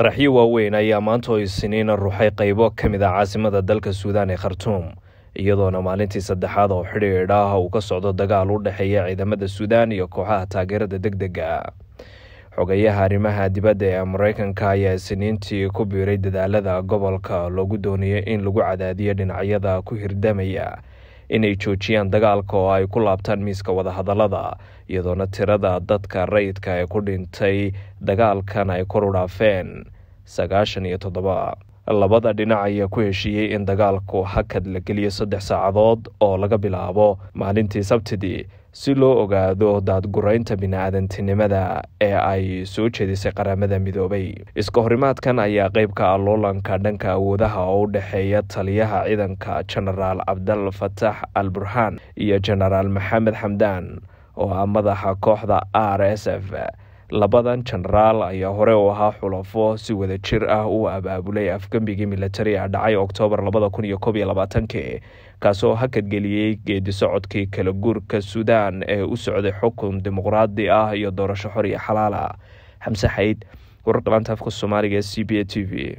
qaraxyo waaweyn ayaa maanta oo isniina ruxay qaybo ka mid ah caasimada dalka suudaan ee khartuum iyadoona maalintii saddexaad oo xidhiidh ah uu ka socdo dagaal u dhexeeya ciidamada suudaan iyo kooxaha taageerada deg dega xogayaha arrimaha dibadda ee mareykanka ayaa isniintii ku biiray dadaalada gobolka loogu doonayay in lagu cadaadiyo dhinacyada ku hirdamaya inay joojiyaan dagaalka oo ay ku laabtaan miiska wadahadalada iyadoona tirada dadka rayidka ee ku dhintay dagaalkan ay kor u dhaafeen sagaashan iyo toddoba labada dhinac ayaa ku heshiiyey in dagaalku hakad la geliyo saddex saacadood oo laga bilaabo maalintii sabtidii si loo ogaado daadguraynta bini-aadantinimada ee ay soo jeedisay qaramada midoobay. Iska horimaadkan ayaa qeyb ka ah loolanka dhanka awoodaha oo u dhexeeya taliyaha ciidanka genaraal cabdal fatax al burhaan iyo genaraal maxamed xamdaan oo ah madaxa kooxda r s f labadan genaraal ayaa hore u ahaa xulafo si wada jir ah uu abaabulay afgembigii militari ah dhacay oktoobar labada kun iyo kaasoo hakadgeliyey geedi socodkii kala guurka suudaan ee u socday xukun dimuqraadi ah iyo doorasho xor iyo xalaala xamse xayd wararka afka soomaaliga c b a t v